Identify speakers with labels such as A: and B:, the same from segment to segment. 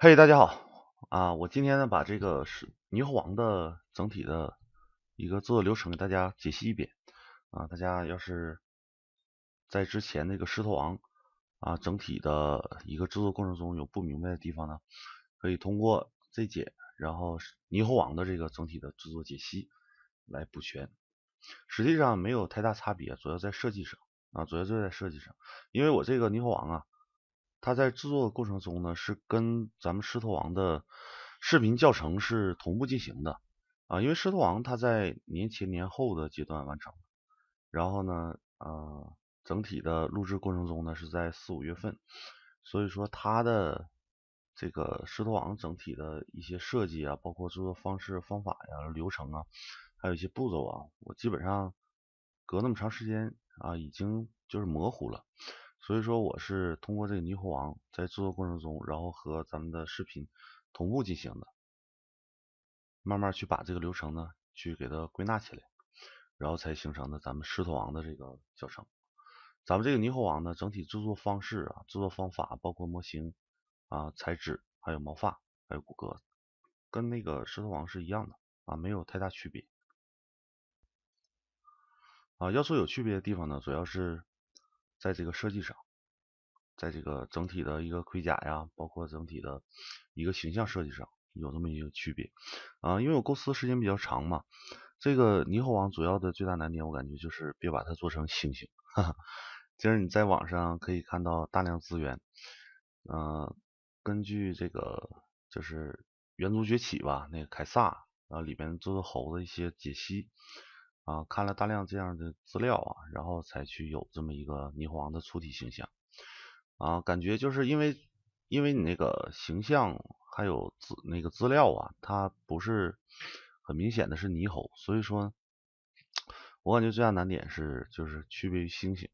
A: 嘿，大家好啊！我今天呢把这个是霓虹王的整体的一个制作流程给大家解析一遍啊。大家要是在之前那个狮头王啊整体的一个制作过程中有不明白的地方呢，可以通过这节，然后霓虹王的这个整体的制作解析来补全。实际上没有太大差别，主要在设计上啊，主要就在设计上。因为我这个霓虹王啊，它在制作的过程中呢，是跟咱们狮头王的视频教程是同步进行的啊。因为狮头王它在年前年后的阶段完成，然后呢，呃，整体的录制过程中呢是在四五月份，所以说它的这个狮头王整体的一些设计啊，包括制作方式、方法呀、流程啊。还有一些步骤啊，我基本上隔那么长时间啊，已经就是模糊了。所以说我是通过这个霓虹王在制作过程中，然后和咱们的视频同步进行的，慢慢去把这个流程呢去给它归纳起来，然后才形成的咱们狮头王的这个教程。咱们这个霓虹王呢，整体制作方式啊、制作方法，包括模型啊、材质，还有毛发，还有骨骼，跟那个狮头王是一样的啊，没有太大区别。啊，要说有区别的地方呢，主要是在这个设计上，在这个整体的一个盔甲呀，包括整体的一个形象设计上有这么一个区别啊。因为我构思时间比较长嘛，这个霓虹王主要的最大难点，我感觉就是别把它做成猩猩。哈哈，其实你在网上可以看到大量资源，嗯，根据这个就是《猿族崛起》吧，那个凯撒啊里边做的猴子一些解析。啊，看了大量这样的资料啊，然后才去有这么一个霓凰的出体形象啊，感觉就是因为因为你那个形象还有资那个资料啊，它不是很明显的是猕猴，所以说，我感觉最大难点是就是区别于猩猩，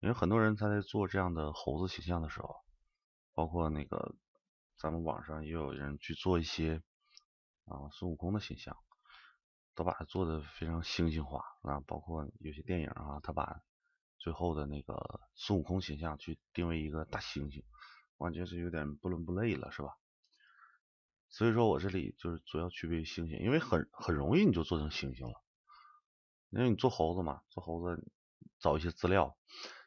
A: 因为很多人他在做这样的猴子形象的时候，包括那个咱们网上也有人去做一些啊孙悟空的形象。都把它做的非常猩猩化啊，包括有些电影啊，他把最后的那个孙悟空形象去定位一个大猩猩，我感觉是有点不伦不类了，是吧？所以说我这里就是主要区别于猩猩，因为很很容易你就做成猩猩了，因为你做猴子嘛，做猴子找一些资料，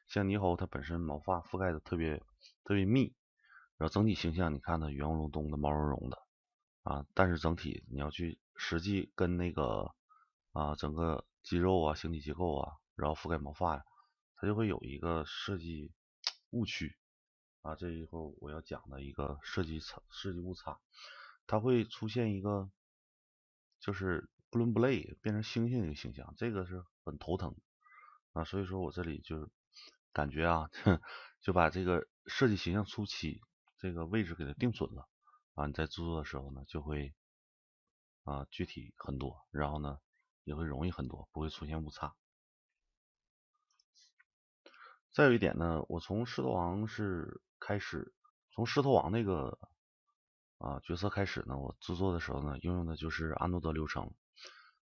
A: 像猕猴它本身毛发覆盖的特别特别密，然后整体形象你看它圆咕隆咚的毛茸茸的啊，但是整体你要去。实际跟那个啊整个肌肉啊形体结构啊，然后覆盖毛发呀，它就会有一个设计误区啊。这以后我要讲的一个设计差设计误差，它会出现一个就是不伦不类变成猩猩一个形象，这个是很头疼啊。所以说我这里就是感觉啊，就把这个设计形象初期这个位置给它定准了啊，你在制作的时候呢就会。啊，具体很多，然后呢也会容易很多，不会出现误差。再有一点呢，我从狮头王是开始，从狮头王那个啊角色开始呢，我制作的时候呢，应用的就是阿诺德流程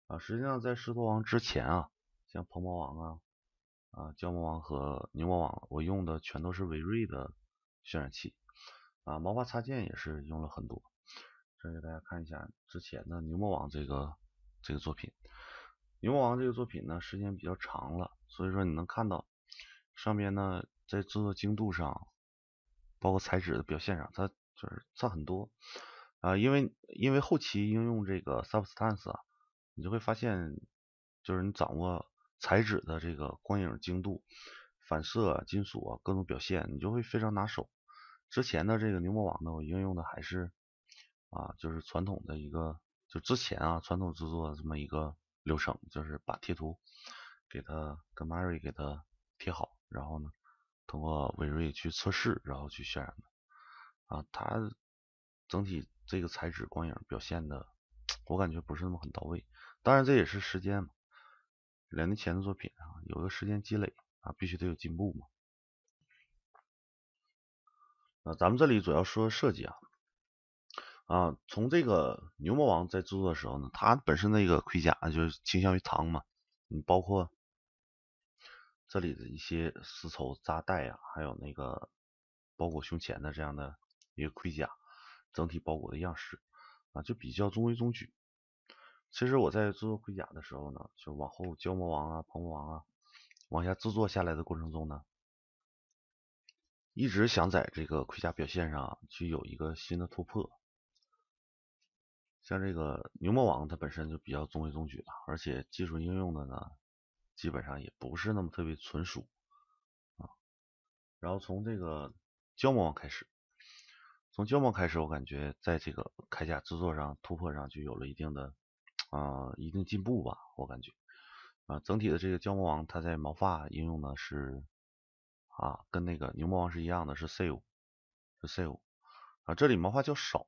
A: 啊。实际上在狮头王之前啊，像鹏魔王啊、啊蛟魔王和牛魔王，我用的全都是维瑞的渲染器啊，毛发插件也是用了很多。再给大家看一下之前的牛魔王这个这个作品，牛魔王这个作品呢时间比较长了，所以说你能看到上边呢在制作精度上，包括材质的表现上，它就是差很多啊，因为因为后期应用这个 Substance 啊，你就会发现就是你掌握材质的这个光影精度、反射、金属啊各种表现，你就会非常拿手。之前的这个牛魔王呢，我应用的还是。啊，就是传统的一个，就之前啊，传统制作这么一个流程，就是把贴图给它跟 Mary 给它贴好，然后呢，通过伟瑞去测试，然后去渲染的。啊，它整体这个材质光影表现的，我感觉不是那么很到位。当然这也是时间嘛，两年前的作品啊，有个时间积累啊，必须得有进步嘛。啊，咱们这里主要说设计啊。啊，从这个牛魔王在制作的时候呢，它本身那个盔甲就是倾向于长嘛，你包括这里的一些丝绸扎带啊，还有那个包裹胸前的这样的一个盔甲，整体包裹的样式啊，就比较中规中矩。其实我在制作盔甲的时候呢，就往后胶膜王啊、鹏王啊往下制作下来的过程中呢，一直想在这个盔甲表现上去有一个新的突破。像这个牛魔王，它本身就比较中规中矩了，而且技术应用的呢，基本上也不是那么特别纯熟啊。然后从这个胶魔王开始，从胶膜开始，我感觉在这个铠甲制作上突破上就有了一定的啊一定进步吧，我感觉啊整体的这个胶魔王，它在毛发应用呢是啊跟那个牛魔王是一样的，是 C 五，是 C 五啊，这里毛发较少。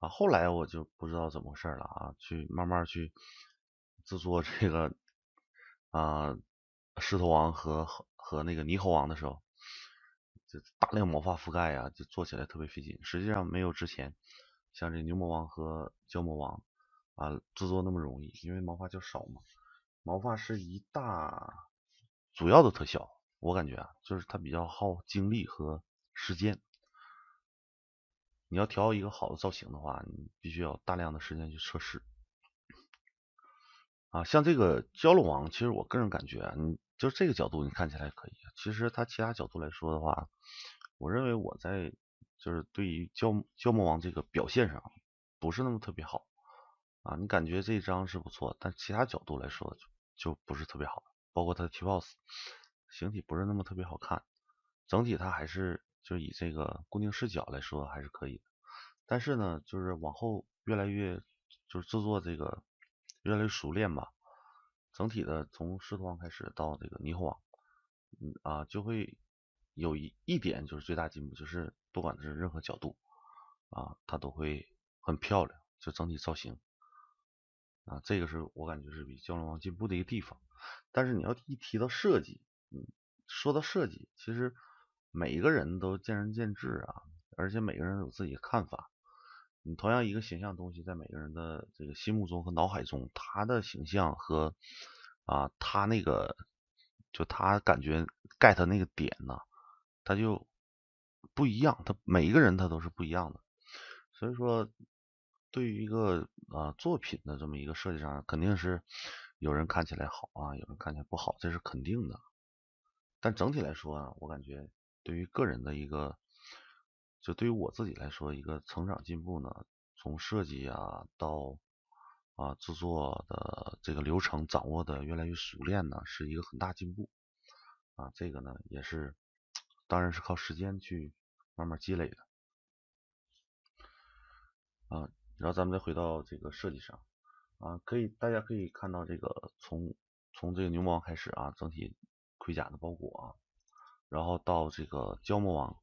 A: 啊，后来我就不知道怎么回事了啊，去慢慢去制作这个啊狮头王和和那个猕猴王的时候，就大量毛发覆盖呀，就做起来特别费劲。实际上没有之前像这牛魔王和蛟魔王啊制作那么容易，因为毛发较少嘛。毛发是一大主要的特效，我感觉啊，就是它比较耗精力和时间。你要调一个好的造型的话，你必须要大量的时间去测试啊。像这个蛟龙王，其实我个人感觉啊，你就这个角度你看起来可以，其实它其他角度来说的话，我认为我在就是对于蛟蛟魔王这个表现上不是那么特别好啊。你感觉这张是不错，但其他角度来说就就不是特别好，包括它的 T boss 形体不是那么特别好看，整体它还是。就以这个固定视角来说还是可以的，但是呢，就是往后越来越就是制作这个越来越熟练吧，整体的从狮头王开始到这个猕猴王，嗯啊就会有一一点就是最大进步，就是不管是任何角度啊，它都会很漂亮，就整体造型啊，这个是我感觉是比蛟龙王进步的一个地方。但是你要一提到设计，嗯，说到设计，其实。每个人都见仁见智啊，而且每个人有自己的看法。你同样一个形象东西，在每个人的这个心目中和脑海中，他的形象和啊，他那个就他感觉 get 那个点呢，他就不一样。他每一个人他都是不一样的。所以说，对于一个啊作品的这么一个设计上，肯定是有人看起来好啊，有人看起来不好，这是肯定的。但整体来说啊，我感觉。对于个人的一个，就对于我自己来说，一个成长进步呢，从设计啊到啊制作的这个流程掌握的越来越熟练呢，是一个很大进步啊。这个呢也是，当然是靠时间去慢慢积累的啊。然后咱们再回到这个设计上啊，可以大家可以看到这个从从这个牛魔王开始啊，整体盔甲的包裹啊。然后到这个胶魔王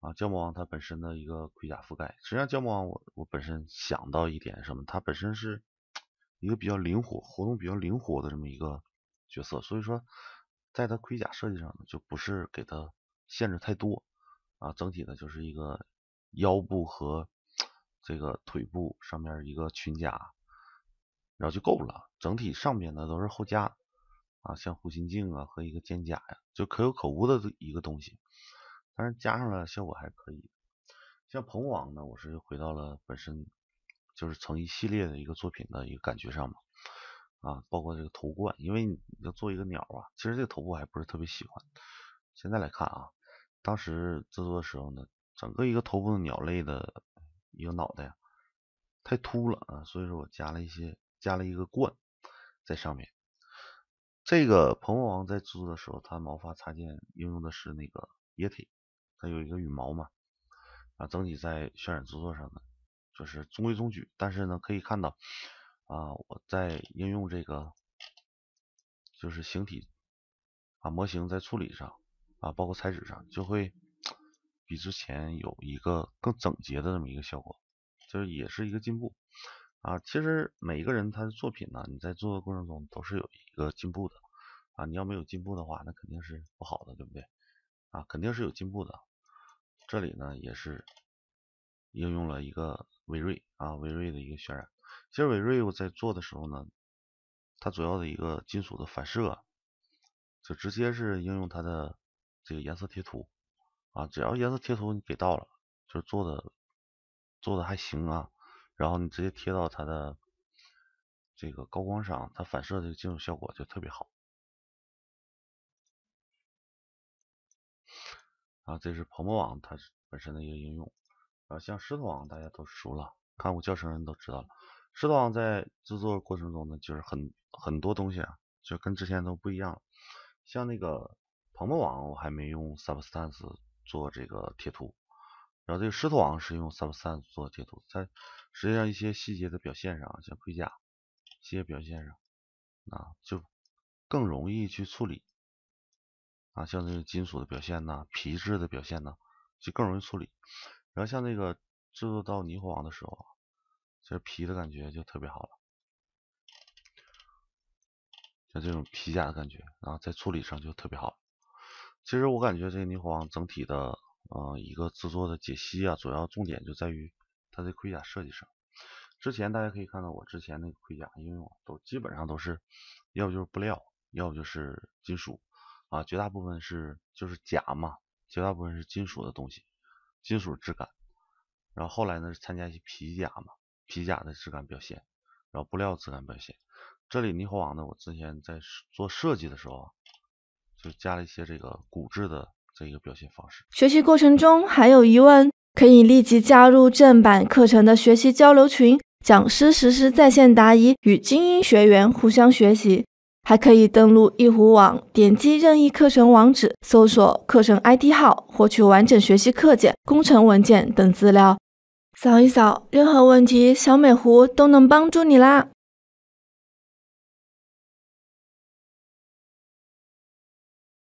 A: 啊，胶魔王它本身的一个盔甲覆盖，实际上胶魔王我我本身想到一点什么，它本身是一个比较灵活、活动比较灵活的这么一个角色，所以说在它盔甲设计上呢，就不是给它限制太多啊，整体的就是一个腰部和这个腿部上面一个裙甲，然后就够了，整体上边呢都是后加。啊，像护心镜啊和一个肩甲呀，就可有可无的一个东西，但是加上了效果还可以。像鹏王呢，我是回到了本身就是成一系列的一个作品的一个感觉上嘛，啊，包括这个头冠，因为你要做一个鸟啊，其实这个头部还不是特别喜欢。现在来看啊，当时制作的时候呢，整个一个头部的鸟类的一个脑袋太秃了啊，所以说我加了一些加了一个冠在上面。这个鹏王在制作的时候，它毛发插件应用的是那个液体，它有一个羽毛嘛，啊，整体在渲染制作上呢，就是中规中矩。但是呢，可以看到啊，我在应用这个就是形体啊模型在处理上啊，包括材质上，就会 比之前有一个更整洁的这么一个效果，就是也是一个进步。啊，其实每一个人他的作品呢，你在做的过程中都是有一个进步的你要没有进步的话，那肯定是不好的，对不对？啊，肯定是有进步的。这里呢也是应用了一个微锐啊，微锐的一个渲染。其实微锐我在做的时候呢，它主要的一个金属的反射，就直接是应用它的这个颜色贴图啊。只要颜色贴图你给到了，就做的做的还行啊，然后你直接贴到它的这个高光上，它反射这个金属效果就特别好。啊，这是泡沫网它本身的一个应用。啊，像狮子网大家都熟了，看过教程人都知道了。狮子网在制作过程中呢，就是很很多东西啊，就跟之前都不一样。像那个泡沫网，我还没用 Substance 做这个贴图，然后这个狮子网是用 Substance 做贴图，在实际上一些细节的表现上，像盔甲细节表现上啊，就更容易去处理啊，像这个金属的表现呐，皮质的表现呐，就更容易处理。然后像那个制作到霓虹网的时候，这皮的感觉就特别好了，像这种皮甲的感觉啊，在处理上就特别好。其实我感觉这个霓虹网整体的呃一个制作的解析啊，主要重点就在于它的盔甲设计上。之前大家可以看到我之前那个盔甲应用都基本上都是要不就是布料，要不就是金属啊，绝大部分是就是甲嘛，绝大部分是金属的东西。金属质感，然后后来呢是参加一些皮甲嘛，皮甲的质感表现，然后布料质感表现。这里霓虹网呢，我之前在做设计的时候，就加了一些这个骨质的这一个表现方式。
B: 学习过程中还有疑问，可以立即加入正版课程的学习交流群，讲师实时在线答疑，与精英学员互相学习。还可以登录一壶网，点击任意课程网址，搜索课程 ID 号，获取完整学习课件、工程文件等资料。扫一扫，任何问题，小美狐都能帮助你啦。